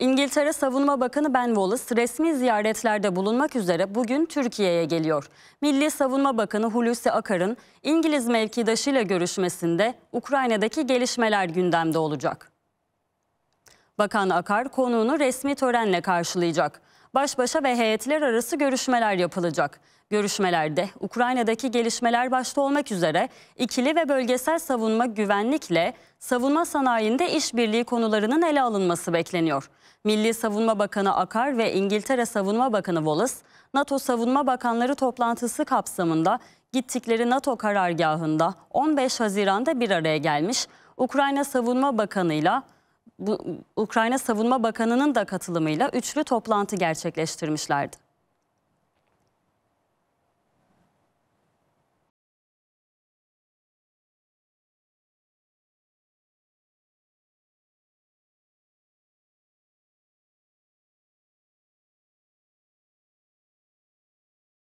İngiltere Savunma Bakanı Ben Wallace resmi ziyaretlerde bulunmak üzere bugün Türkiye'ye geliyor. Milli Savunma Bakanı Hulusi Akar'ın İngiliz mevkidaşıyla görüşmesinde Ukrayna'daki gelişmeler gündemde olacak. Bakan Akar konuğunu resmi törenle karşılayacak. Baş başa ve heyetler arası görüşmeler yapılacak. Görüşmelerde Ukrayna'daki gelişmeler başta olmak üzere ikili ve bölgesel savunma güvenlikle savunma sanayinde işbirliği konularının ele alınması bekleniyor. Milli Savunma Bakanı Akar ve İngiltere Savunma Bakanı Wallace, NATO Savunma Bakanları toplantısı kapsamında gittikleri NATO karargahında 15 Haziran'da bir araya gelmiş. Ukrayna Savunma Bakanı'yla bu, Ukrayna Savunma Bakanı'nın da katılımıyla üçlü toplantı gerçekleştirmişlerdi.